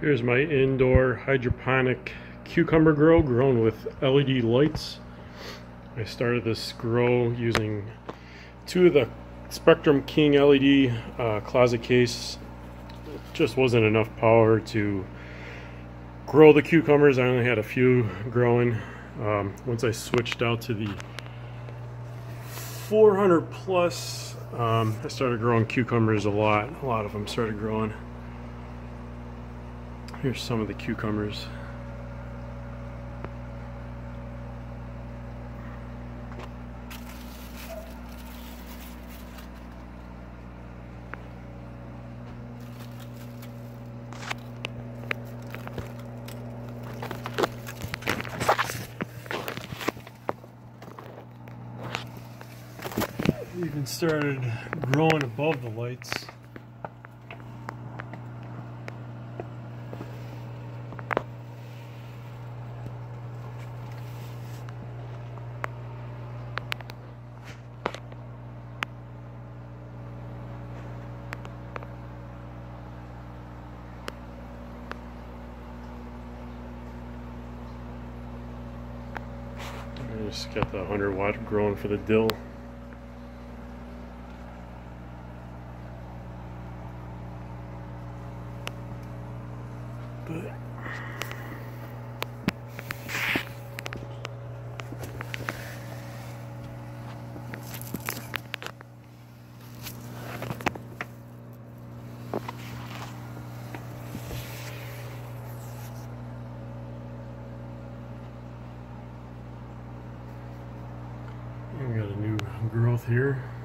Here's my indoor hydroponic cucumber grow grown with LED lights. I started this grow using two of the Spectrum King LED uh, closet case. It just wasn't enough power to grow the cucumbers. I only had a few growing. Um, once I switched out to the 400 plus, um, I started growing cucumbers a lot. A lot of them started growing. Here's some of the cucumbers. Even started growing above the lights. I just got the 100 watt growing for the dill. But growth here.